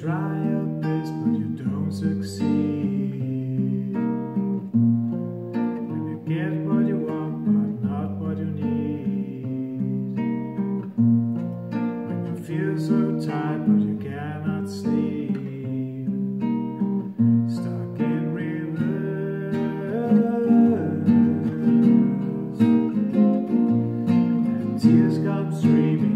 try your best, but you don't succeed. When you get what you want, but not what you need. When you feel so tired, but you cannot sleep. Stuck in reverse, and tears come streaming.